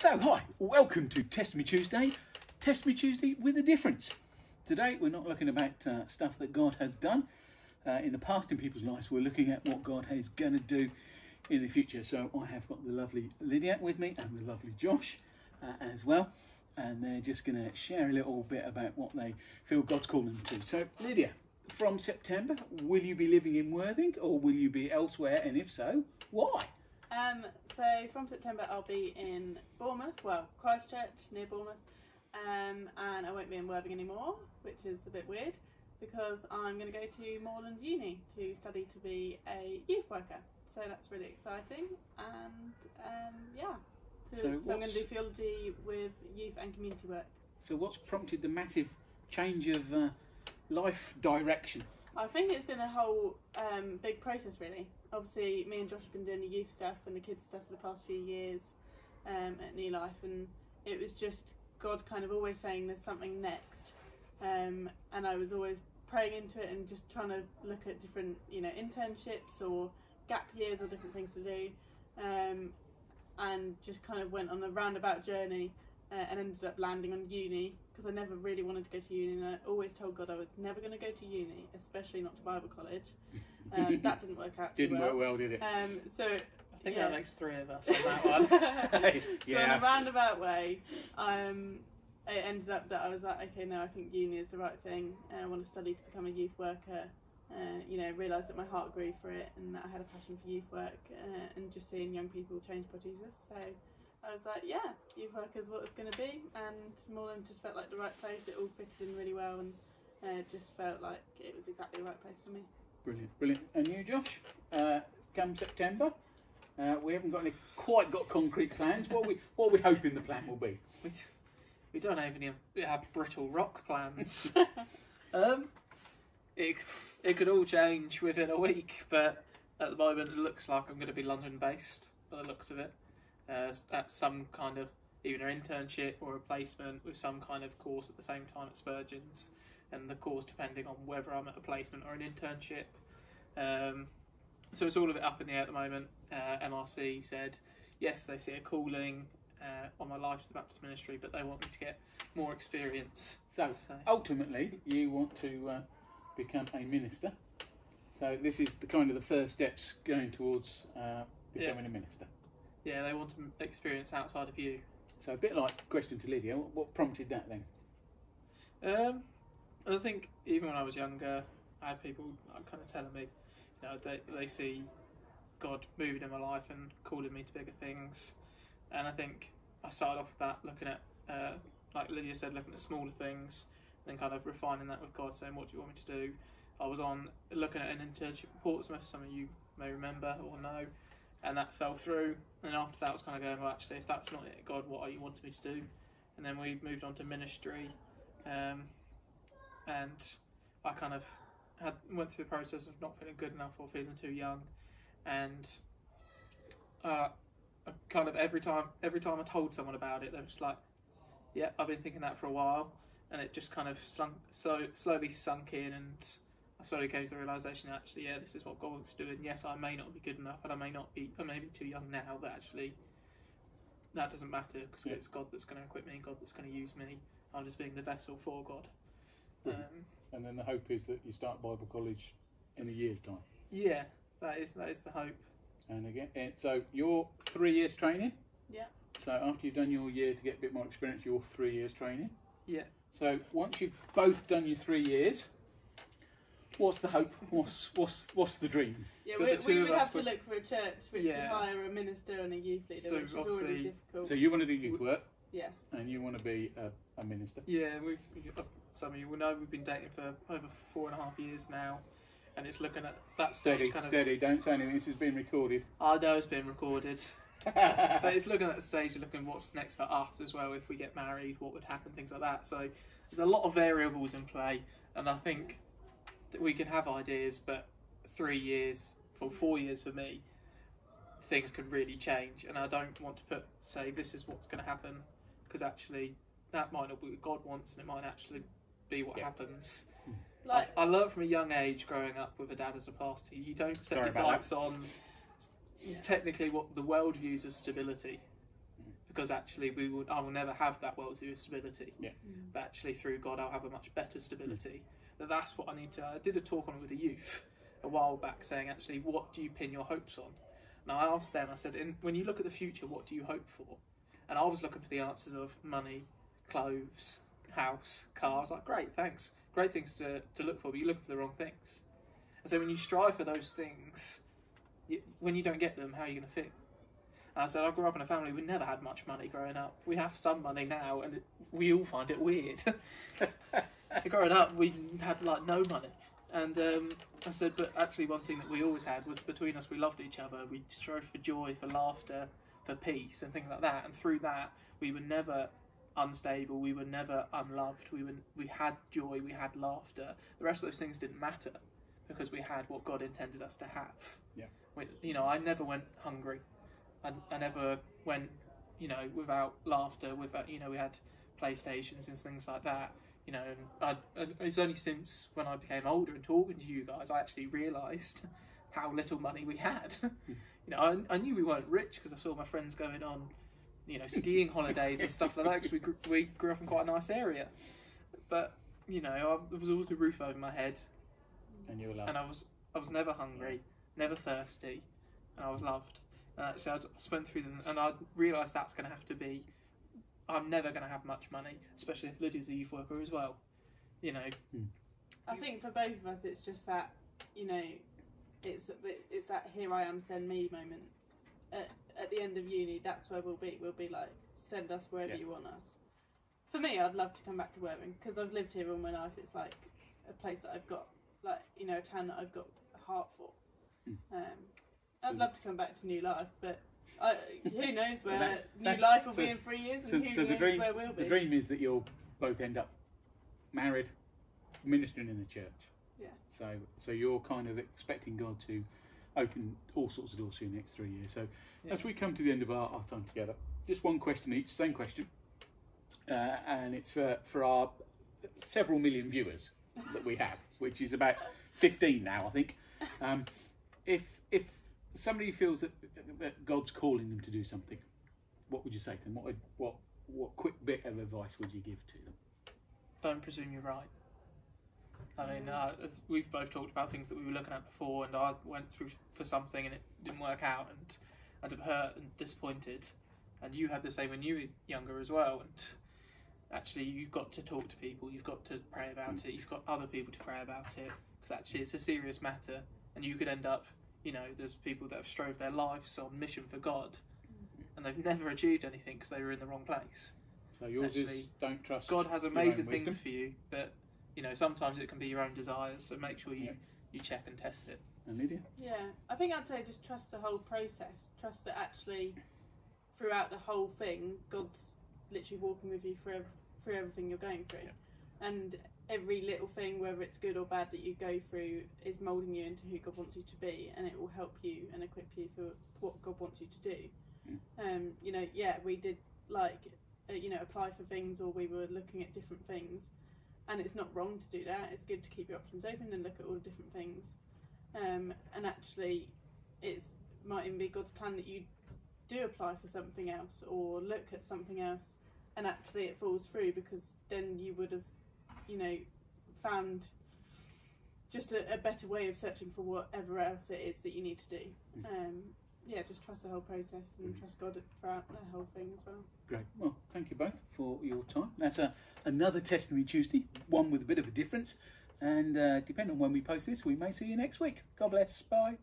So, hi, welcome to Testimony Tuesday. Testimony Tuesday with a difference. Today, we're not looking about uh, stuff that God has done uh, in the past in people's lives. We're looking at what God is going to do in the future. So, I have got the lovely Lydia with me and the lovely Josh uh, as well. And they're just going to share a little bit about what they feel God's calling them to. So, Lydia, from September, will you be living in Worthing or will you be elsewhere? And if so, why? Um, so from September I'll be in Bournemouth, well Christchurch near Bournemouth, um, and I won't be in Worthing anymore, which is a bit weird because I'm going to go to Moorlands Uni to study to be a youth worker. So that's really exciting, and um, yeah, so, So so I'm going to do theology with youth and community work. So, what's prompted the massive change of uh, life direction? I think it's been a whole um, big process, really. Obviously, me and Josh have been doing the youth stuff and the kids stuff for the past few years um, at New Life, and it was just God kind of always saying there's something next. Um, and I was always praying into it and just trying to look at different, you know, internships or gap years or different things to do, um, and just kind of went on a roundabout journey uh, and ended up landing on uni because I never really wanted to go to uni, and I always told God I was never going to go to uni, especially not to Bible college. Um, that didn't work out. Didn't well. work well, did it? Um, so I think Yeah. that makes three of us on that one. so in a roundabout way, um, it ended up that I was like, okay, no, I think uni is the right thing. Uh, I want to study to become a youth worker. Uh, you know, realised that my heart grew for it and that I had a passion for youth work uh, and just seeing young people changed by Jesus. So I was like, yeah, youth work is what it's going to be. And Moorlands just felt like the right place. It all fitted in really well and uh, just felt like it was exactly the right place for me. Brilliant, brilliant. And you, Josh? Uh, come September, uh, we haven't got any quite got concrete plans. What we what we hoping the plan will be? we, we don't even have, have brittle rock plans. um, it, it could all change within a week, but at the moment it looks like I'm going to be London based by the looks of it. Uh, at some kind of either an internship or a placement with some kind of course at the same time at Spurgeon's, and the course depending on whether I'm at a placement or an internship. Um, so it's all of it up in the air at the moment. Uh, MRC said yes, they see a calling uh, on my life to the Baptist ministry, but they want me to get more experience. So So ultimately, you want to uh, become a minister. So this is the kind of the first steps going towards uh, becoming a minister. Yeah, they want some experience outside of you. So a bit like question to Lydia. What, what prompted that then? Um, I think even when I was younger, I had people like, kind of telling me, you know, they they see God moving in my life and calling me to bigger things, and I think I started off with that, looking at, uh, like Lydia said, looking at smaller things, then kind of refining that with God, saying, "What do you want me to do?" I was on looking at an internship at Portsmouth. Some of you may remember or know, and that fell through. And after that, I was kind of going, "Well, actually, if that's not it, God, what are you wanting me to do?" And then we moved on to ministry, um, and I kind of had went through the process of not feeling good enough or feeling too young, and uh, kind of every time every time I told someone about it, they were just like, "Yeah, I've been thinking that for a while," and it just kind of slunk, so slowly sunk in, and I slowly came to the realization, actually, yeah, this is what God wants to do, and yes, I may not be good enough, and I may not be, I may be too young now, but actually. That doesn't matter because Yeah. it's God that's going to equip me and God that's going to use me. I'm just being the vessel for God. Um, And then the hope is that you start Bible college in a year's time. yeah, that is that is the hope. And again, and so your three years training. Yeah. So after you've done your year to get a bit more experience, your three years training. Yeah. So once you've both done your three years, what's the hope? What's what's what's the dream? Yeah, we, the we would us have to look for a church which Yeah. would hire a minister and a youth leader, So which is already difficult. So you want to do youth work, yeah. and you want to be a, a minister. Yeah, we, we uh, some of you will know we've been dating for over four and a half years now, and it's looking at that stage Steady, kind of. steady. Don't say anything. This is being recorded. I know it's been recorded, but it's looking at the stage of looking what's next for us as well. If we get married, what would happen, things like that. So there's a lot of variables in play, and I think that we can have ideas, but three years, for four years for me, things could really change, and I don't want to put say this is what's going to happen because actually that might not be what God wants, and it might actually be what Yeah. happens. Hmm. Like, I, I learned from a young age growing up with a dad as a pastor. You don't set your sights on Yeah. technically what the world views as stability, because because actually we would I will never have that world's view of stability. Yeah. Hmm. But actually through God I'll have a much better stability. That that's what I need to. I did a talk on it with the youth a while back, saying actually what do you pin your hopes on? And I asked them. I said, when you look at the future, what do you hope for? And I was looking for the answers of money, clothes, house, cars. Like great, thanks, great things to to look for, but you're looking for the wrong things. And so when you strive for those things, you, when you don't get them, how are you going to feel? I said, I grew up in a family, we never had much money growing up. We have some money now, and it, we all find it weird. growing up, we had like no money. And um, I said, but actually, one thing that we always had was between us, we loved each other. We strove for joy, for laughter, for peace, and things like that. And through that, we were never unstable. We were never unloved. We were we had joy. We had laughter. The rest of those things didn't matter because we had what God intended us to have. Yeah. We, you know, I never went hungry. I, I never went, you know, without laughter. Without, you know, we had PlayStations and things like that. You know, and I, and it's only since when I became older and talking to you guys, I actually realised how little money we had. you know, I, I knew we weren't rich because I saw my friends going on, you know, skiing holidays and stuff like that because we grew, we grew up in quite a nice area. But you know, I, there was always a roof over my head, And you were like, and I was I was never hungry, never thirsty, and I was loved. And actually, I spent through them, and I realised that's going to have to be. I'm never going to have much money, especially if Lydia's a youth worker as well. You know, I think for both of us, it's just that you know, it's it's that here I am, send me moment. At, at the end of uni, that's where we'll be. We'll be like, send us wherever Yeah. you want us. For me, I'd love to come back to Worthing because I've lived here all my life. It's like a place that I've got, like you know, a town that I've got a heart for. Mm. Um, I'd So- love to come back to New Life, but I, who knows So where that's- New Life will so- be in three years, and so, who so the knows dream, where we'll be. the dream is that you'll both end up married, ministering in the church. Yeah. So, so you're kind of expecting God to open all sorts of doors for you in the next three years. So, Yeah. as we come to the end of our, our time together, just one question each, same question, uh, and it's for for our several million viewers that we have, which is about fifteen now, I think. Um, if if somebody feels that, that God's calling them to do something, what would you say to them? What what what quick bit of advice would you give to them? don't presume you're right. I mean, uh, we've both talked about things that we were looking at before, and I went through for something and it didn't work out, and I'd have hurt and disappointed. And you had the same when you were younger as well. And actually, you've got to talk to people, you've got to pray about it, you've got other people to pray about it, because actually, it's a serious matter, and you could end up, you know, there's people that have strove their lives on mission for God, mm-hmm. and they've never achieved anything because they were in the wrong place. So yours Actually, is don't trust. God has amazing things for you, but you know sometimes it can be your own desires. So make sure you Yeah. you check and test it. And Lydia, Yeah, I think I'd say just trust the whole process. Trust that actually, throughout the whole thing, God's literally walking with you through, through everything you're going through. And every little thing, whether it's good or bad, that you go through is moulding you into who God wants you to be, and it will help you and equip you for what God wants you to do. Um, you know, yeah, we did like, uh, you know, apply for things, or we were looking at different things, and it's not wrong to do that. It's good to keep your options open and look at all the different things um, and actually it's might even be God's plan that you do apply for something else or look at something else and actually it falls through because then you would have you know found just a, a better way of searching for whatever else it is that you need to do um, yeah just trust the whole process and Mm. trust God throughout the whole thing as well great. Well, thank you both for your time. That's a another Testimony Tuesday, one with a bit of a difference. And uh, depending on when we post this, we may see you next week. God bless. Bye.